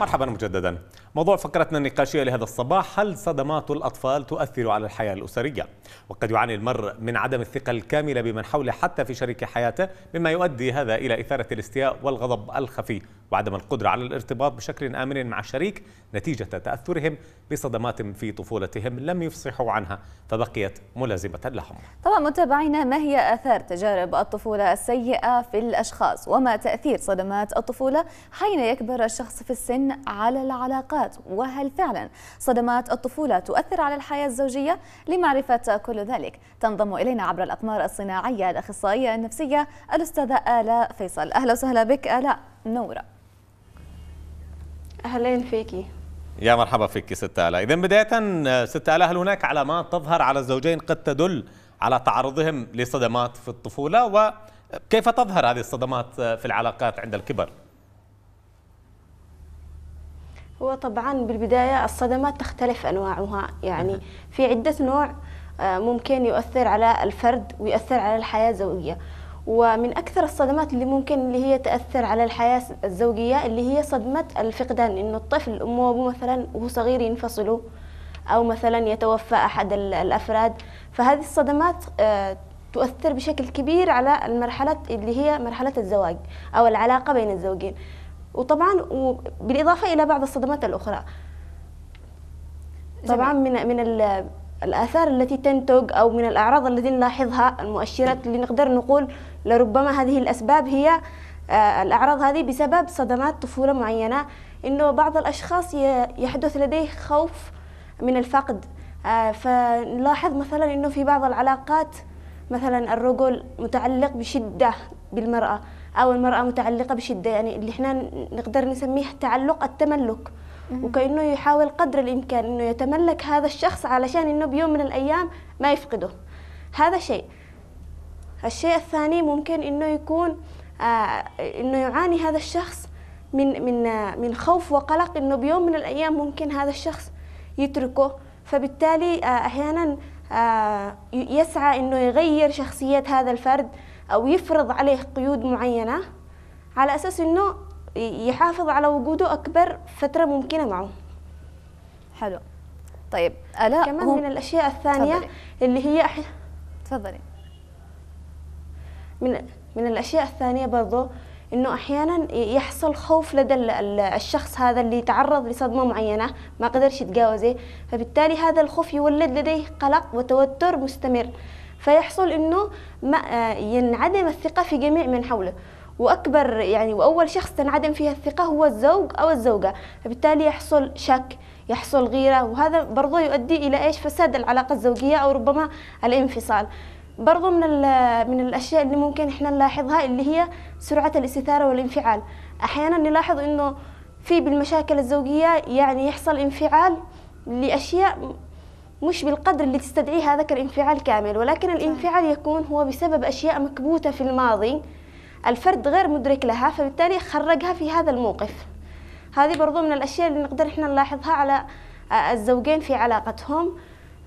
مرحبا مجددا. موضوع فقرتنا النقاشية لهذا الصباح هل صدمات الأطفال تؤثر على الحياة الأسرية؟ وقد يعاني المرء من عدم الثقة الكاملة بمن حوله حتى في شريك حياته مما يؤدي هذا إلى إثارة الاستياء والغضب الخفي وعدم القدرة على الارتباط بشكل آمن مع الشريك نتيجة تأثرهم بصدمات في طفولتهم لم يفصحوا عنها فبقيت ملازمة لهم. طبعا متابعينا ما هي آثار تجارب الطفولة السيئة في الأشخاص؟ وما تأثير صدمات الطفولة حين يكبر الشخص في السن؟ على العلاقات وهل فعلا صدمات الطفولة تؤثر على الحياة الزوجية؟ لمعرفة كل ذلك تنضم إلينا عبر الأقمار الصناعية الأخصائية النفسية الأستاذة آلاء فيصل. أهلا وسهلا بك آلاء. نورة. أهلين فيكي. يا مرحبا فيك ست آلاء. إذا بداية ست آلاء هل هناك علامات تظهر على الزوجين قد تدل على تعرضهم لصدمات في الطفولة؟ وكيف تظهر هذه الصدمات في العلاقات عند الكبر؟ هو طبعا بالبداية الصدمات تختلف أنواعها. يعني في عدة نوع آه، ممكن يؤثر على الفرد ويؤثر على الحياة الزوجية. ومن أكثر الصدمات اللي ممكن اللي هي تأثر على الحياة الزوجية اللي هي صدمة الفقدان إنه الطفل أمه وأبوه مثلا وهو صغير ينفصلوا أو مثلا يتوفى أحد الأفراد. فهذه الصدمات آه، تؤثر بشكل كبير على المرحلة اللي هي مرحلة الزواج أو العلاقة بين الزوجين. وطبعا وبالإضافة إلى بعض الصدمات الأخرى. طبعا من من الآثار التي تنتج أو من الأعراض التي نلاحظها المؤشرات اللي نقدر نقول لربما هذه الأسباب هي آه، الأعراض هذه بسبب صدمات طفولة معينة إنه بعض الأشخاص يحدث لديه خوف من الفقد. آه، فنلاحظ مثلا إنه في بعض العلاقات مثلا الرجل متعلق بشدة بالمرأة. أو المرأة متعلقة بشدة يعني اللي إحنا نقدر نسميه تعلق التملك. وكأنه يحاول قدر الإمكان إنه يتملك هذا الشخص علشان إنه بيوم من الأيام ما يفقده. هذا شيء. الشيء الثاني ممكن إنه يكون آه إنه يعاني هذا الشخص من من آه من خوف وقلق إنه بيوم من الأيام ممكن هذا الشخص يتركه. فبالتالي آه أحيانا آه يسعى إنه يغير شخصية هذا الفرد. أو يفرض عليه قيود معينة على أساس إنه يحافظ على وجوده أكبر فترة ممكنة معه. حلو. طيب ألا كمان من الأشياء الثانية تفضلي. اللي هي أح... تفضلي. من من الأشياء الثانية برضو إنه أحيانا يحصل خوف لدى الشخص هذا اللي تعرض لصدمة معينة ما قدرش يتجاوزه فبالتالي هذا الخوف يولد لديه قلق وتوتر مستمر. فيحصل إنه ما آه، ينعدم الثقة في جميع من حوله. وأكبر يعني وأول شخص تنعدم فيها الثقة هو الزوج أو الزوجة. فبالتالي يحصل شك يحصل غيرة وهذا برضه يؤدي إلى إيش؟ فساد العلاقة الزوجية أو ربما الانفصال. برضو من من الأشياء اللي ممكن إحنا نلاحظها اللي هي سرعة الاستثارة والانفعال. أحيانا نلاحظ إنه في بالمشاكل الزوجية يعني يحصل انفعال لأشياء مش بالقدر اللي تستدعيه هذاك الانفعال كامل ولكن الانفعال يكون هو بسبب أشياء مكبوتة في الماضي الفرد غير مدرك لها فبالتالي خرجها في هذا الموقف. هذه برضو من الأشياء اللي نقدر إحنا نلاحظها على آه، الزوجين في علاقتهم.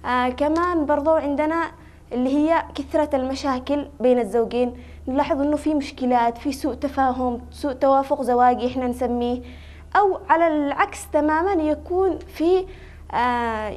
آه كمان برضو عندنا اللي هي كثرة المشاكل بين الزوجين. نلاحظ إنه في مشكلات في سوء تفاهم سوء توافق زواجي إحنا نسميه أو على العكس تماما يكون في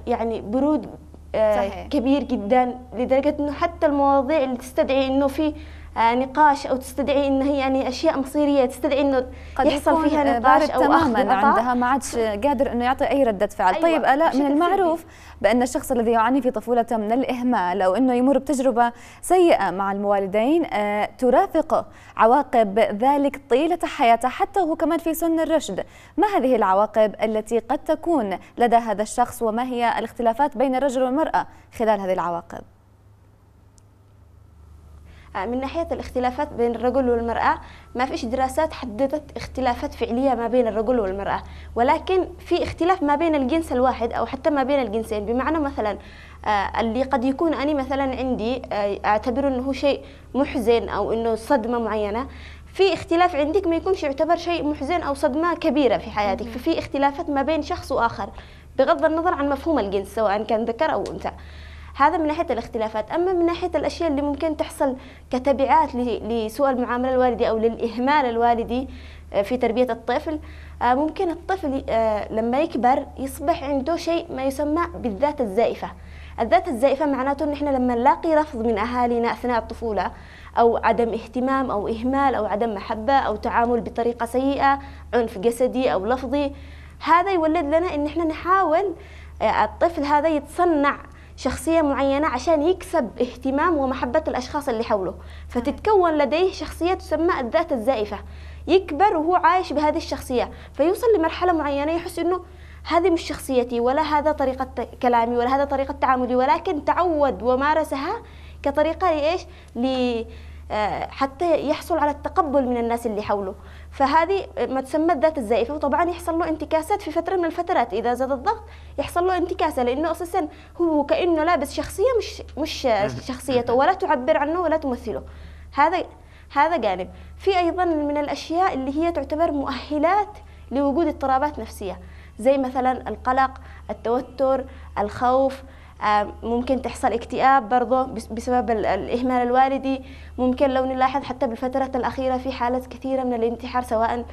يعني برود آه صحيح. كبير جدا لدرجة إنه حتى المواضيع اللي تستدعي إنه في آه نقاش أو تستدعي انه هي يعني أشياء مصيرية تستدعي إنه قد يحصل فيها نقاش أو تماما عندها ما عادش قادر إنه يعطي أي ردة فعل. أيوة طيب الاء من المعروف بأن الشخص الذي يعاني في طفولته من الإهمال أو إنه يمر بتجربة سيئة مع الموالدين آه ترافقه عواقب ذلك طيلة حياته حتى وهو كمان في سن الرشد. ما هذه العواقب التي قد تكون لدى هذا الشخص وما هي الاختلافات بين الرجل والمرأة خلال هذه العواقب؟ آه، من ناحية الاختلافات بين الرجل والمرأة ما فيش دراسات حددت اختلافات فعلية ما بين الرجل والمرأة. ولكن في اختلاف ما بين الجنس الواحد أو حتى ما بين الجنسين. بمعنى مثلا آه، اللي قد يكون أنا مثلا عندي آه، أعتبره أنه شيء محزن أو أنه صدمة معينة في اختلاف عندك ما يكونش يعتبر شيء محزن أو صدمة كبيرة في حياتك. ففي اختلافات ما بين شخص وآخر بغض النظر عن مفهوم الجنس سواء كان ذكر أو أنثى. هذا من ناحية الاختلافات. أما من ناحية الأشياء اللي ممكن تحصل كتبعات لسوء المعامله الوالدي أو للإهمال الوالدي في تربية الطفل ممكن الطفل لما يكبر يصبح عنده شيء ما يسمى بالذات الزائفة. الذات الزائفة معناته إن إحنا لما نلاقي رفض من أهالينا أثناء الطفولة أو عدم اهتمام أو إهمال أو عدم محبة أو تعامل بطريقة سيئة عنف جسدي أو لفظي هذا يولد لنا إن إحنا نحاول آه، الطفل هذا يتصنع شخصية معينة عشان يكسب اهتمام ومحبة الأشخاص اللي حوله فتتكون لديه شخصية تسمى الذات الزائفة يكبر وهو عايش بهذه الشخصية فيوصل لمرحلة معينة يحس إنه هذه مش شخصيتي ولا هذا طريقة كلامي ولا هذا طريقة تعاملي ولكن تعود ومارسها كطريقة لإيش؟ آه، حتى يحصل على التقبل من الناس اللي حوله. فهذه ما تسمى الذات الزائفة وطبعا يحصل له انتكاسات في فترة من الفترات. إذا زاد الضغط يحصل له انتكاسة لأنه أساسا هو كأنه لابس شخصية مش مش شخصيته. ولا تعبر عنه ولا تمثله. هذا هذا جانب. في أيضا من الأشياء اللي هي تعتبر مؤهلات لوجود اضطرابات نفسية. زي مثلا القلق التوتر الخوف آه، ممكن تحصل اكتئاب برضه بسبب الإهمال الوالدي. ممكن لو نلاحظ حتى بالفترة الأخيرة في حالات كثيرة من الانتحار سواء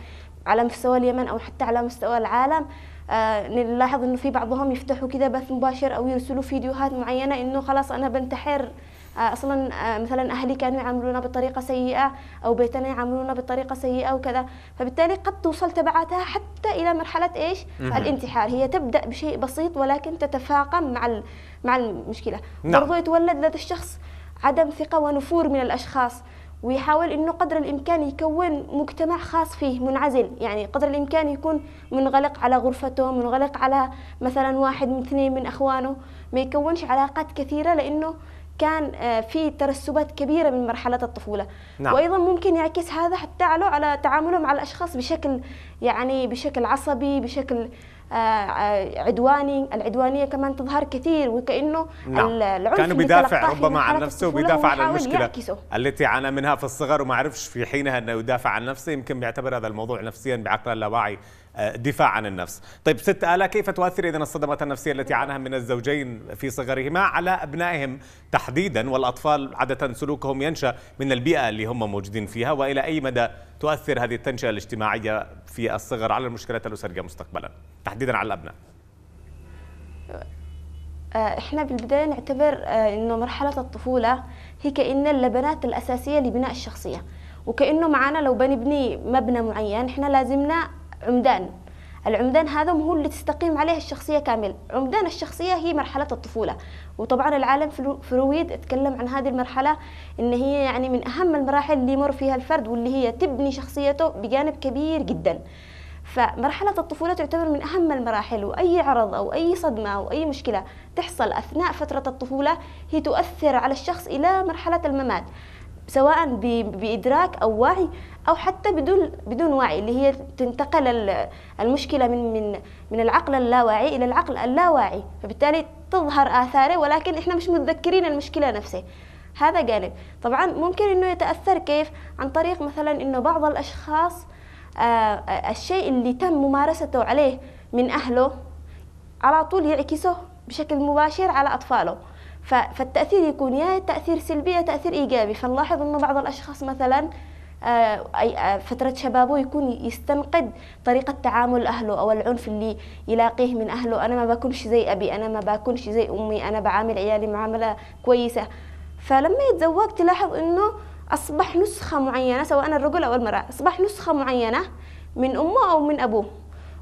على مستوى اليمن أو حتى على مستوى العالم. آه نلاحظ إنه في بعضهم يفتحوا كذا بث مباشر أو يرسلوا فيديوهات معينة إنه خلاص أنا بنتحر. آه، أصلا آه، مثلا أهلي كانوا يعاملونا بطريقة سيئة أو بيتنا يعاملونا بطريقة سيئة وكذا فبالتالي قد توصل تبعاتها حتى إلى مرحلة إيش؟ الانتحار. هي تبدأ بشيء بسيط ولكن تتفاقم مع مع المشكلة. نعم. برضو يتولد لدى الشخص عدم ثقة ونفور من الأشخاص ويحاول إنه قدر الإمكان يكون مجتمع خاص فيه منعزل. يعني قدر الإمكان يكون منغلق على غرفته منغلق على مثلا واحد من اثنين من أخوانه. ما يكونش علاقات كثيرة لإنه كان آه، في ترسبات كبيرة من مرحلة الطفولة نعم. وأيضا ممكن يعكس هذا حتى على تعامله مع الأشخاص بشكل يعني بشكل عصبي بشكل آه، آه، عدواني العدوانية كمان تظهر كثير وكأنه نعم. العنف كانوا بيدافع ربما عن نفسه وبيدافع عن المشكلة يعكسه. التي عانى منها في الصغر وما عرفش في حينها إنه يدافع عن نفسه يمكن بيعتبر هذا الموضوع نفسيا بعقله اللاواعي دفاع عن النفس. طيب ست آلاء كيف تؤثر إذن الصدمات النفسية التي عاناها من الزوجين في صغرهما على أبنائهم تحديدا؟ والأطفال عادة سلوكهم ينشأ من البيئة اللي هم موجودين فيها وإلى أي مدى تؤثر هذه التنشئة الاجتماعية في الصغر على المشكلات الأسرية مستقبلا؟ تحديدا على الأبناء. آه، إحنا بالبداية نعتبر آه، إنه مرحلة الطفولة هي كأن اللبنات الأساسية لبناء الشخصية. وكأنه معنا لو بنبني مبنى معين إحنا لازمنا عمدان. العمدان هذا هو اللي تستقيم عليه الشخصية كامل. عمدان الشخصية هي مرحلة الطفولة. وطبعا العالم فرويد اتكلم عن هذه المرحلة إن هي يعني من أهم المراحل اللي يمر فيها الفرد واللي هي تبني شخصيته بجانب كبير جدا. فمرحلة الطفولة تعتبر من أهم المراحل وأي عرض أو أي صدمة أو أي مشكلة تحصل أثناء فترة الطفولة هي تؤثر على الشخص إلى مرحلة الممات. سواء بإدراك أو وعي أو حتى بدون بدون وعي اللي هي تنتقل المشكلة من من من العقل اللاواعي إلى العقل اللاواعي فبالتالي تظهر آثاره ولكن إحنا مش متذكرين المشكلة نفسها. هذا جانب. طبعا ممكن إنه يتأثر كيف؟ عن طريق مثلا إنه بعض الأشخاص آه، الشيء اللي تم ممارسته عليه من أهله على طول يعكسه بشكل مباشر على أطفاله. فالتأثير يكون يا تأثير سلبي يا تأثير إيجابي. فنلاحظ أنه بعض الأشخاص مثلا آه، أي فترة شبابه يكون يستنقد طريقة تعامل أهله أو العنف اللي يلاقيه من أهله. أنا ما بكونش زي أبي أنا ما بكونش زي أمي أنا بعامل عيالي معاملة كويسة. فلما يتزوج تلاحظ أنه أصبح نسخة معينة سواء الرجل أو المرأة أصبح نسخة معينة من أمه أو من أبوه.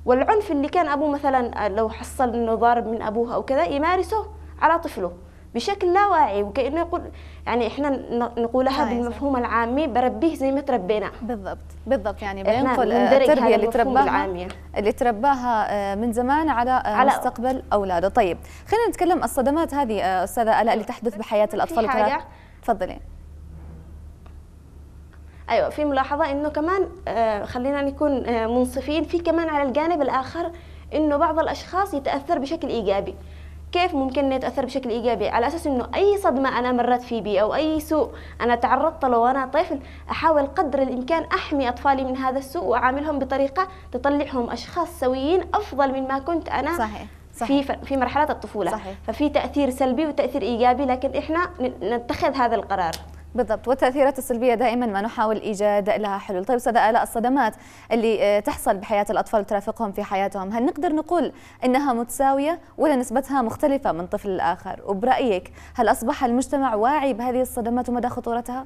والعنف اللي كان أبوه مثلا لو حصل أنه ضارب من أبوه أو كذا يمارسه على طفله. بشكل لا واعي وكأنه يقول يعني إحنا نقولها بالمفهوم العامي بربيه زي ما تربينا. بالضبط بالضبط. يعني بينقل التربية اللي ترباها اللي ترباها آه، من زمان على, آه، على مستقبل أولاده. طيب خلينا نتكلم الصدمات هذه آه، أستاذة ألاء اللي تحدث بحياة الأطفال حاجة. تفضلي. أيوه في ملاحظة إنه كمان خلينا نكون منصفين. في كمان على الجانب الآخر إنه بعض الأشخاص يتأثر بشكل إيجابي. كيف ممكن يتأثر بشكل إيجابي على أساس إنه أي صدمة أنا مرت في بي أو أي سوء أنا تعرضت له وأنا طفل أحاول قدر الإمكان أحمي أطفالي من هذا السوء وأعاملهم بطريقة تطلعهم أشخاص سويين أفضل من ما كنت أنا صحيح. صحيح. في في مرحلة الطفولة صحيح. ففي تأثير سلبي وتأثير إيجابي لكن إحنا نتخذ هذا القرار بالضبط. والتأثيرات السلبية دائما ما نحاول إيجاد لها حلول. طيب أستاذة آلاء الصدمات اللي آه، تحصل بحياة الأطفال وترافقهم في حياتهم هل نقدر نقول إنها متساوية ولا نسبتها مختلفة من طفل لآخر؟ وبرأيك هل أصبح المجتمع واعي بهذه الصدمات ومدى خطورتها؟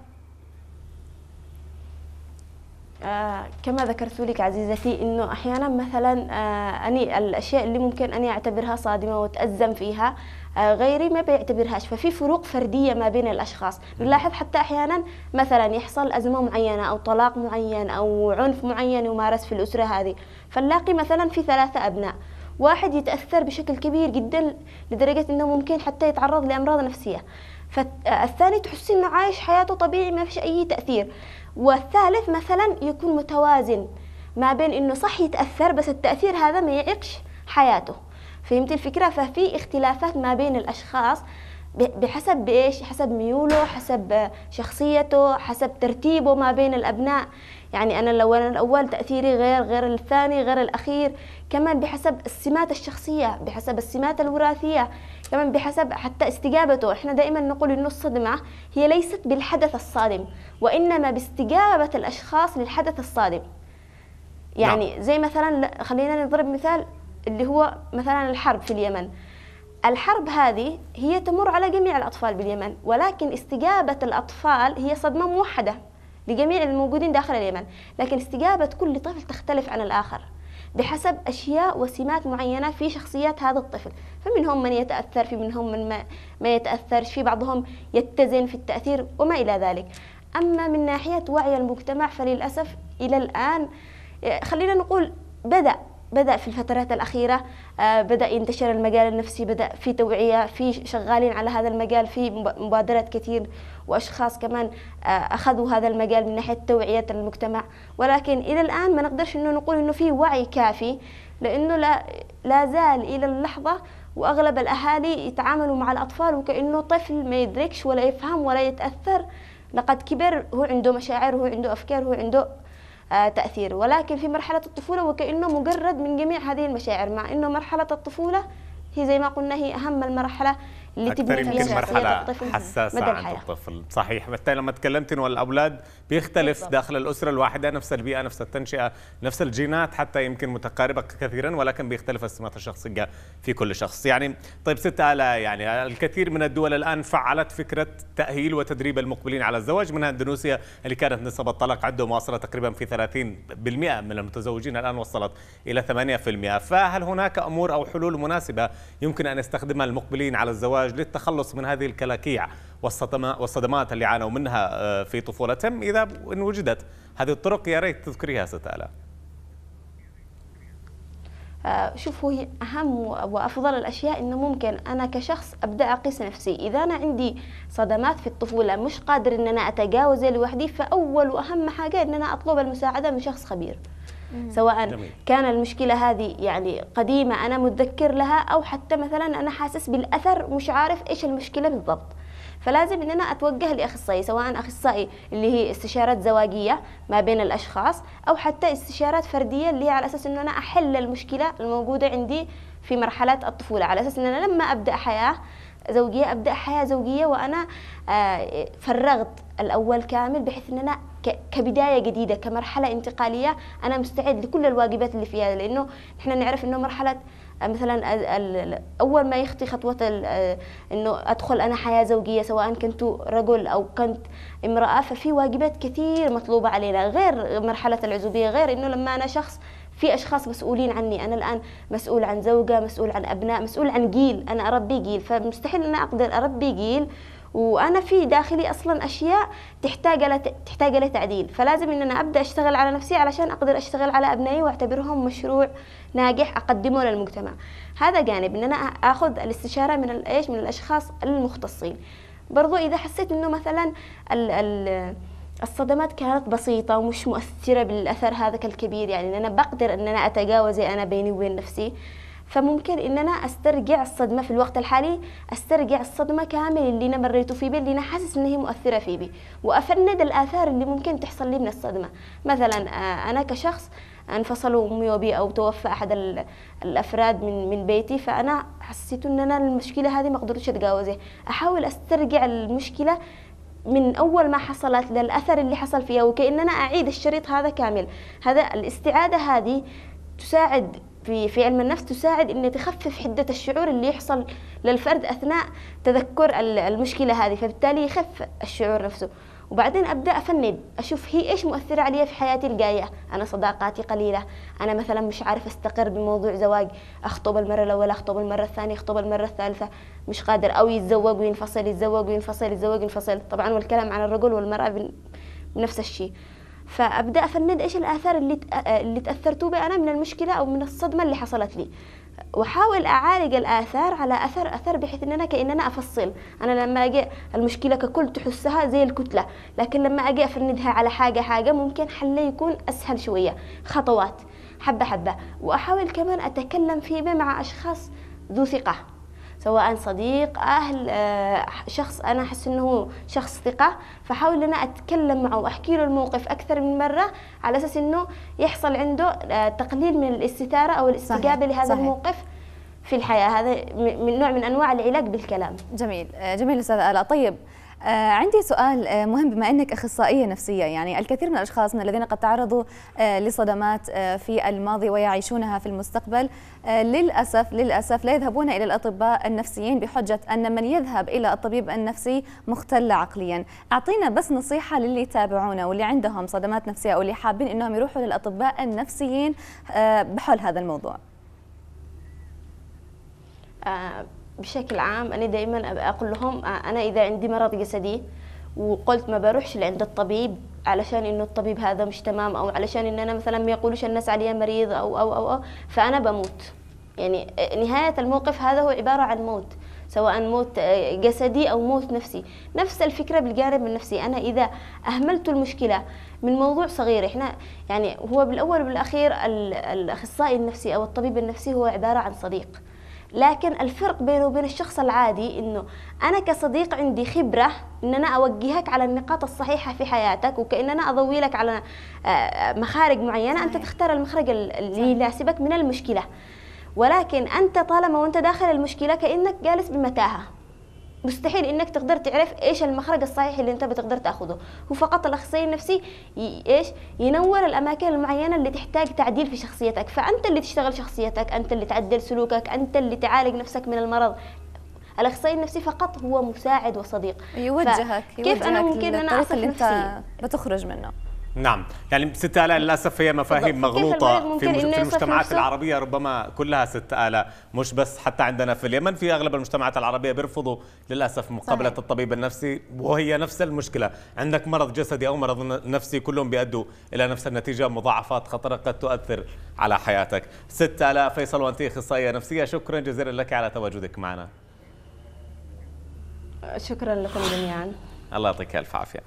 آه كما ذكرت لك عزيزتي إنه أحيانا مثلا آه أني الأشياء اللي ممكن أني أعتبرها صادمة واتازم فيها آه غيري ما بيعتبرهاش. ففي فروق فردية ما بين الأشخاص. نلاحظ حتى أحيانا مثلا يحصل أزمة معينة أو طلاق معين أو عنف معين يمارس في الأسرة هذه. فنلاقي مثلا في ثلاثة أبناء. واحد يتأثر بشكل كبير جدا لدرجة إنه ممكن حتى يتعرض لأمراض نفسية. فالثاني تحسي إنه عايش حياته طبيعي ما فيش أي تأثير. والثالث مثلا يكون متوازن ما بين إنه صح يتأثر بس التأثير هذا ما يعيقش حياته. فهمت الفكرة؟ ففي اختلافات ما بين الأشخاص بحسب بإيش؟ حسب ميوله حسب شخصيته حسب ترتيبه ما بين الأبناء. يعني أنا لو أنا الأول تأثيري غير غير الثاني غير الأخير كمان بحسب السمات الشخصية بحسب السمات الوراثية. كمان بحسب حتى استجابته. إحنا دائما نقول إنه الصدمة هي ليست بالحدث الصادم وإنما باستجابة الأشخاص للحدث الصادم. يعني نعم. زي مثلا خلينا نضرب مثال اللي هو مثلا الحرب في اليمن. الحرب هذه هي تمر على جميع الأطفال باليمن ولكن استجابة الأطفال هي صدمة موحدة لجميع الموجودين داخل اليمن. لكن استجابة كل طفل تختلف عن الآخر. بحسب أشياء وسمات معينة في شخصيات هذا الطفل. فمنهم من يتأثر في منهم من ما, ما يتأثرش في بعضهم يتزن في التأثير وما إلى ذلك. أما من ناحية وعي المجتمع فللأسف إلى الآن خلينا نقول بدأ بدأ في الفترات الأخيرة آه، بدأ ينتشر المجال النفسي بدأ في توعية في شغالين على هذا المجال في مبادرات كثير وأشخاص كمان آه، أخذوا هذا المجال من ناحية توعية المجتمع. ولكن إلى الآن ما نقدرش إنه نقول إنه في وعي كافي لأنه لا, لا زال إلى اللحظة وأغلب الأهالي يتعاملوا مع الأطفال وكأنه طفل ما يدركش ولا يفهم ولا يتأثر. لقد كبر هو عنده مشاعر هو عنده أفكار هو عنده تأثير. ولكن في مرحلة الطفولة وكأنه مجرد من جميع هذه المشاعر مع أنه مرحلة الطفولة هي زي ما قلنا هي أهم المرحلة اللي تبني يمكن مرحلة حساسة عند الطفل. صحيح. بالتالي لما تكلمت إنه الأولاد بيختلف بالضبط. داخل الأسرة الواحدة نفس البيئة نفس التنشئة نفس الجينات حتى يمكن متقاربة كثيرا ولكن بيختلف السمات الشخصية في كل شخص. يعني طيب ست آلاء يعني الكثير من الدول الآن فعلت فكرة تأهيل وتدريب المقبلين على الزواج. منها إندونيسيا اللي كانت نسب الطلاق عندهم واصلة تقريبا في 30% من المتزوجين الآن وصلت إلى 8% فهل هناك أمور أو حلول مناسبة يمكن أن يستخدمها المقبلين على الزواج للتخلص من هذه الكلاكيع والصدمات اللي عانوا منها آه، في طفولتهم. إذا إن وجدت هذه الطرق يا ريت تذكريها ست آلاء. آه، شوف هو أهم وأفضل الأشياء إنه ممكن أنا كشخص أبدأ أقيس نفسي. إذا أنا عندي صدمات في الطفولة مش قادر إن أنا أتجاوزها لوحدي فأول وأهم حاجة إن أنا أطلب المساعدة من شخص خبير. سواء جميل. كان المشكلة هذه يعني قديمة أنا متذكر لها أو حتى مثلا أنا حاسس بالأثر مش عارف إيش المشكلة بالضبط. فلازم إن أنا أتوجه لأخصائي سواء أخصائي اللي هي استشارات زواجية ما بين الأشخاص أو حتى استشارات فردية اللي هي على أساس انه أنا أحل المشكلة الموجودة عندي في مرحله الطفولة. على أساس إن أنا لما أبدأ حياة زوجية أبدأ حياة زوجية وأنا آه، فرغت الأول كامل بحيث إن أنا كبداية جديدة كمرحلة انتقالية أنا مستعد لكل الواجبات اللي فيها لأنه نحن نعرف إنه مرحلة مثلا أول ما يخطي خطوة إنه أدخل أنا حياة زوجية سواء كنت رجل أو كنت امرأة ففي واجبات كثير مطلوبة علينا غير مرحلة العزوبية غير إنه لما أنا شخص في أشخاص مسؤولين عني أنا الآن مسؤول عن زوجة مسؤول عن أبناء مسؤول عن جيل أنا أربي جيل فمستحيل إن أقدر أربي جيل وأنا في داخلي أصلا أشياء تحتاج تحتاج لتعديل فلازم إن أنا أبدأ أشتغل على نفسي علشان أقدر أشتغل على أبنائي وأعتبرهم مشروع ناجح أقدمه للمجتمع. هذا جانب إن أنا آخذ الاستشارة من الايش من الأشخاص المختصين. برضو إذا حسيت إنه مثلا ال ال الصدمات كانت بسيطة ومش مؤثرة بالأثر هذا الكبير يعني أنا بقدر أن أنا أتجاوز أنا بيني وبين نفسي فممكن ان أنا أسترجع الصدمة في الوقت الحالي أسترجع الصدمة كامل اللي أنا مريته في بي اللي أنا حاسس ان هي مؤثرة في بي وأفند الآثار اللي ممكن تحصل لي من الصدمة. مثلا آه، أنا كشخص انفصلوا أمي وأبي أو توفى أحد الأفراد من من بيتي فأنا حسيت إن أنا المشكلة هذه ما قدرتش أتجاوزها. أحاول أسترجع المشكلة من أول ما حصلت للاثر اللي حصل فيها وكأننا أعيد الشريط هذا كامل. هذا الإستعادة هذه تساعد في في علم النفس تساعد ان تخفف حدة الشعور اللي يحصل للفرد أثناء تذكر المشكلة هذه فبالتالي يخف الشعور نفسه. وبعدين أبدأ افند أشوف هي إيش مؤثرة علي في حياتي الجاية. أنا صداقاتي قليلة أنا مثلا مش عارف أستقر بموضوع زواج أخطب المرة الأولى أخطب المرة الثانية أخطب المرة الثالثة. مش قادر أو يتزوج وينفصل يتزوج وينفصل يتزوج وينفصل. طبعا والكلام عن الرجل والمرأة بنفس الشيء. فأبدأ أفند إيش الآثار اللي اللي تاثرت بها أنا من المشكلة أو من الصدمة اللي حصلت لي. واحاول أعالج الآثار على أثر أثر بحيث إن أنا كأننا أفصل. أنا لما أجي المشكلة ككل تحسها زي الكتلة لكن لما أجي أفندها على حاجة حاجة ممكن حله يكون أسهل شوية. خطوات حبة حبة. وأحاول كمان أتكلم فيه مع أشخاص ذو ثقة. سواء صديق أهل آه، شخص أنا أحس إنه هو شخص ثقة فحاول إن أنا أتكلم معه وأحكي له الموقف أكثر من مرة على أساس إنه يحصل عنده آه، تقليل من الاستثارة أو الاستجابة صحيح. لهذا صحيح. الموقف في الحياة هذا من نوع من أنواع العلاج بالكلام جميل آه، جميل أستاذ آلاء طيب عندي سؤال آه مهم بما إنك أخصائية نفسية يعني الكثير من الأشخاص من الذين قد تعرضوا آه لصدمات آه في الماضي ويعيشونها في المستقبل آه للأسف للأسف لا يذهبون إلى الأطباء النفسيين بحجة أن من يذهب إلى الطبيب النفسي مختل عقليا، أعطينا بس نصيحة للي يتابعونا واللي عندهم صدمات نفسية أو اللي حابين إنهم يروحوا للأطباء النفسيين آه بحول هذا الموضوع. آه بشكل عام أنا دائما أقول لهم آه، أنا إذا عندي مرض جسدي وقلت ما بروحش لعند الطبيب علشان إنه الطبيب هذا مش تمام أو علشان إن أنا مثلا ما يقولوش الناس علي مريض أو, أو أو أو فأنا بموت. يعني نهاية الموقف هذا هو عبارة عن موت سواء موت آه، جسدي أو موت نفسي. نفس الفكرة بالجانب النفسي. أنا إذا أهملت المشكلة من موضوع صغير إحنا يعني هو بالأول وبالاخير الأخصائي النفسي أو الطبيب النفسي هو عبارة عن صديق. لكن الفرق بينه وبين الشخص العادي إنه أنا كصديق عندي خبرة إن أنا أوجهك على النقاط الصحيحة في حياتك وكان أنا أضوي لك على آه، مخارج معينة أنت تختار المخرج اللي يناسبك من المشكلة. ولكن أنت طالما وأنت داخل المشكلة كأنك جالس بمتاهة. مستحيل إنك تقدر تعرف إيش المخرج الصحيح اللي أنت بتقدر تأخذه. هو فقط الأخصائي النفسي إيش؟ ينور الأماكن المعينة اللي تحتاج تعديل في شخصيتك. فأنت اللي تشتغل شخصيتك أنت اللي تعدل سلوكك أنت اللي تعالج نفسك من المرض. الأخصائي النفسي فقط هو مساعد وصديق. يوجهك كيف أنا ممكن أنا اللي أنت بتخرج منه؟ نعم. يعني ست آلاء للأسف هي مفاهيم مغلوطة في, في المجتمعات العربية؟ ربما كلها ست آلاء مش بس حتى عندنا في اليمن في أغلب المجتمعات العربية بيرفضوا للأسف مقابلة صحيح. الطبيب النفسي وهي نفس المشكلة. عندك مرض جسدي أو مرض نفسي كلهم بيأدوا إلى نفس النتيجة مضاعفات خطرة قد تؤثر على حياتك. ست آلاء فيصل وأنت أخصائية نفسية شكرا جزيلا لك على تواجدك معنا. شكرا لكم جميعا. الله يعطيك ألف عافية.